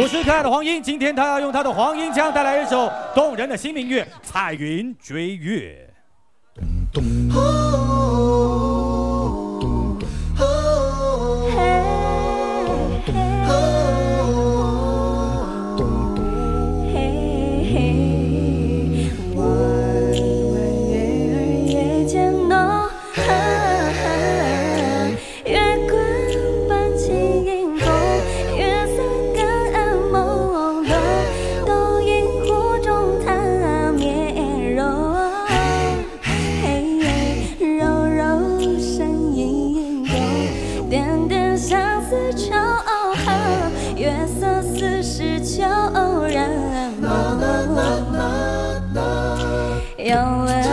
我是可爱的黄莺，今天他要用他的黄莺腔带来一首动人的新民乐《彩云追月咚咚》。有。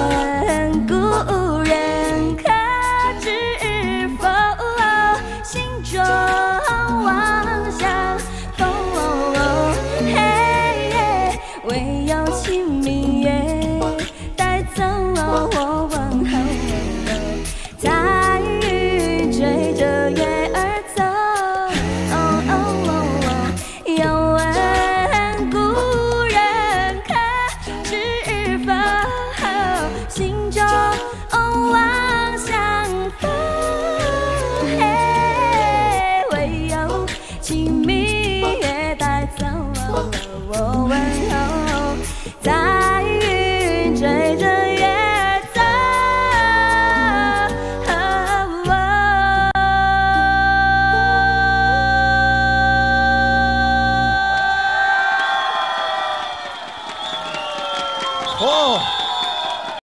哦。